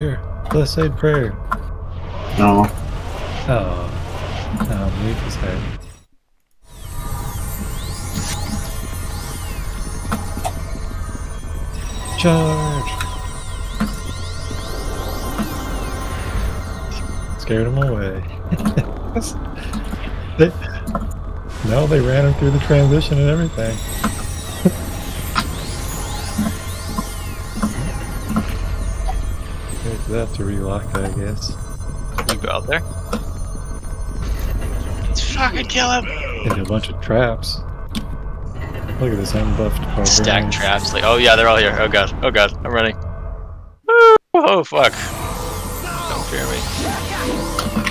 Here, let's say prayer. No. Oh. Um, leave his head. Charge! Scared him away. they, no, they ran him through the transition and everything. Wait for that to relock, I guess. You go out there. Let's fucking kill him. Into a bunch of traps. Look at this unbuffed barbarian. Stack traps. Like, oh yeah, they're all here. Oh god. Oh god. I'm running. Oh fuck. Don't fear me.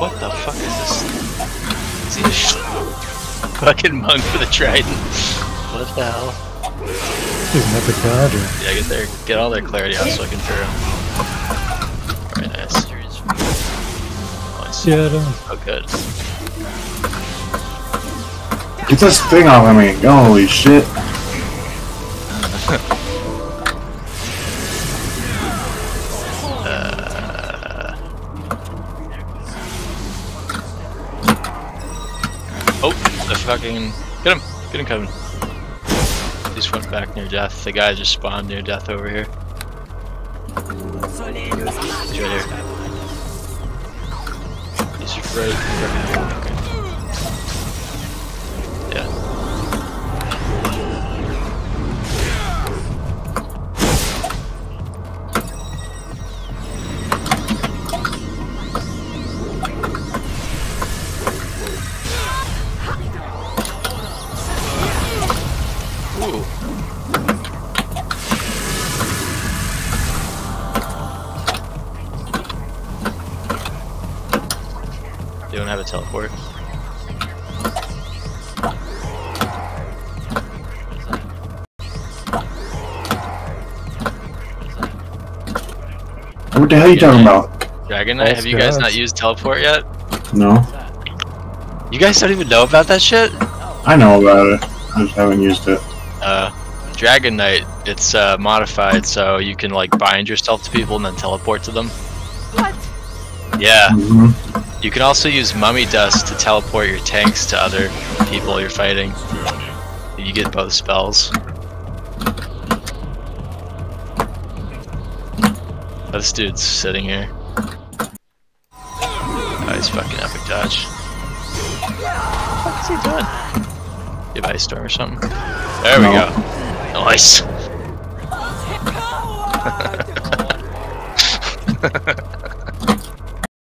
What the fuck is this? Is he a sh- fucking monk for the trident? What the hell? He's an epic dodger. Yeah, get their get all their clarity out so I can throw. Very nice. Nice. Get him. Oh, good. Get this thing off of me. Holy shit. Oh, the fucking get him, get him, Kevin. Just went back near death. The guy just spawned near death over here. He's right here. He's right. right okay. They don't have a teleport. What the hell are you talking about? Dragon Knight, have you guys not used teleport yet? No. You guys don't even know about that shit? I know about it. I just haven't used it. Uh, Dragon Knight, it's uh, modified so you can like bind yourself to people and then teleport to them. What? Yeah, hmm you can also use mummy dust to teleport your tanks to other people you're fighting. You get both spells. This dude's sitting here. Oh, he's fucking epic dodge. What's he doing? Give ice storm or something. There we No. go. Nice.